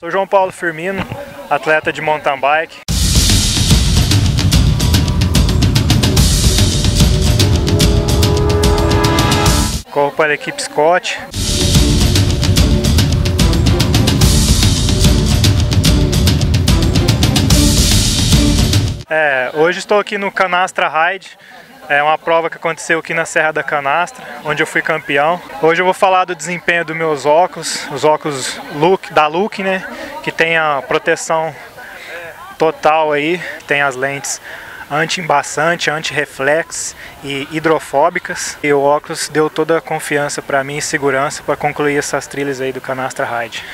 Sou João Paulo Firmino, atleta de mountain bike. Corro para a equipe Scott. É, hoje estou aqui no Canastra Ride, é uma prova que aconteceu aqui na Serra da Canastra, onde eu fui campeão. Hoje eu vou falar do desempenho dos meus óculos, os óculos Look, da Look, né, que tem a proteção total aí, tem as lentes anti-embaçante, anti-reflex e hidrofóbicas. E o óculos deu toda a confiança para mim e segurança para concluir essas trilhas aí do Canastra Ride.